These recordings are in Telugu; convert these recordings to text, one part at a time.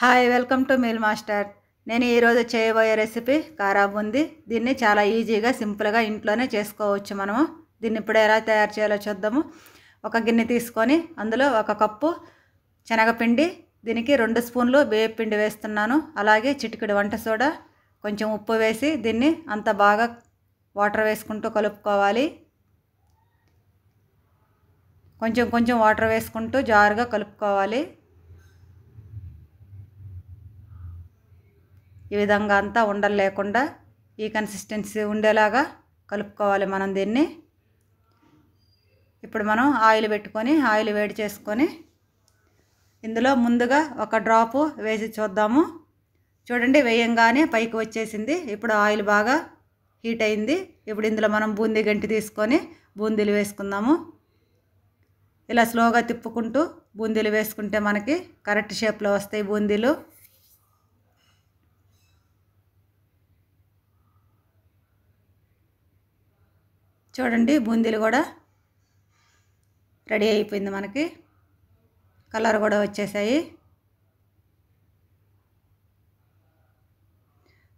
Hi welcome to meal master. నేను ఈరోజు చేయబోయే రెసిపీ కారా బూందీ దీన్ని చాలా ఈజీగా సింపుల్గా ఇంట్లోనే చేసుకోవచ్చు మనము. దీన్ని ఇప్పుడు ఎలా తయారు చేయాలో చూద్దాము. ఒక గిన్నె తీసుకొని అందులో ఒక కప్పు శనగపిండి దీనికి రెండు స్పూన్లు పిండి వేస్తున్నాను. అలాగే చిటికెడు వంట సోడా కొంచెం ఉప్పు వేసి దీన్ని అంత బాగా వాటర్ వేసుకుంటూ కలుపుకోవాలి. కొంచెం కొంచెం వాటర్ వేసుకుంటూ జారుగా కలుపుకోవాలి. ఈ విధంగా అంతా ఉండలు లేకుండా ఈ కన్సిస్టెన్సీ ఉండేలాగా కలుపుకోవాలి మనం దీన్ని. ఇప్పుడు మనం ఆయిల్ పెట్టుకొని ఆయిల్ వేడి చేసుకొని ఇందులో ముందుగా ఒక డ్రాపు వేసి చూద్దాము. చూడండి వేయంగానే పైకి వచ్చేసింది. ఇప్పుడు ఆయిల్ బాగా హీట్ అయింది. ఇప్పుడు ఇందులో మనం బూందీ గంటి తీసుకొని బూందీలు వేసుకుందాము. ఇలా స్లోగా తిప్పుకుంటూ బూందీలు వేసుకుంటే మనకి కరెక్ట్ షేప్లో వస్తాయి బూందీలు. చూడండి బూందీలు కూడా రెడీ అయిపోయింది మనకి. కలర్ కూడా వచ్చేసాయి.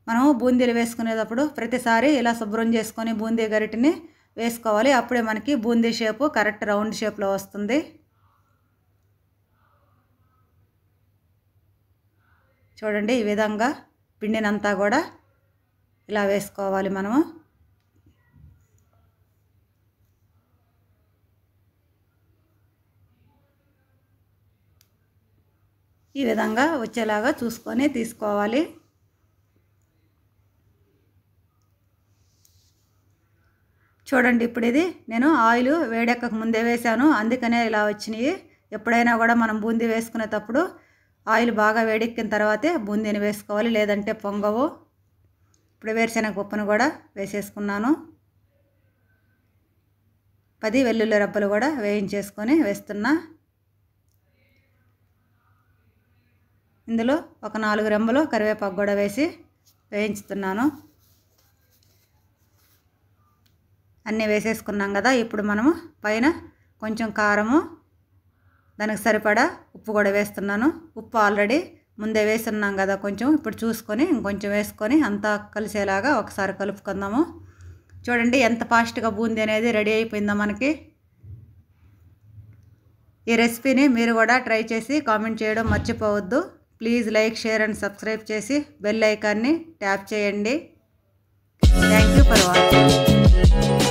మనం బూందీలు వేసుకునేటప్పుడు ప్రతిసారి ఇలా శుభ్రం చేసుకొని బూందీ గరిటిని వేసుకోవాలి. అప్పుడే మనకి బూందీ షేపు కరెక్ట్ రౌండ్ షేప్లో వస్తుంది. చూడండి ఈ విధంగా పిండినంతా కూడా ఇలా వేసుకోవాలి మనము. ఈ విధంగా వచ్చేలాగా చూసుకొని తీసుకోవాలి. చూడండి ఇప్పుడు ఇది నేను ఆయిల్ వేడెక్కక ముందే వేశాను. అందుకనే ఇలా వచ్చినాయి. ఎప్పుడైనా కూడా మనం బూందీ వేసుకునేటప్పుడు ఆయిల్ బాగా వేడెక్కిన తర్వాతే బూందీని వేసుకోవాలి లేదంటే పొంగవు. ఇప్పుడు వేరుశనగ పప్పును కూడా వేసేసుకున్నాను. పది వెల్లుల్లి రబ్బలు కూడా వేయించేసుకొని వేస్తున్నా. ఇందులో ఒక నాలుగు రెమ్మలు కరివేపాకు కూడా వేసి వేయించుతున్నాను. అన్నీ వేసేసుకున్నాం కదా ఇప్పుడు మనము పైన కొంచెం కారము దానికి సరిపడా ఉప్పు కూడా వేస్తున్నాను. ఉప్పు ఆల్రెడీ ముందే వేసున్నాం కదా కొంచెం ఇప్పుడు చూసుకొని ఇంకొంచెం వేసుకొని అంతా కలిసేలాగా ఒకసారి కలుపుకుందాము. చూడండి ఎంత ఫాస్ట్గా బూందీ అనేది రెడీ అయిపోయిందో మనకి. ఈ రెసిపీని మీరు కూడా ట్రై చేసి కామెంట్ చేయడం మర్చిపోవద్దు. Please like share and subscribe చేసి బెల్ ఐకాన్ని ట్యాప్ చేయండి. Thank you for watching.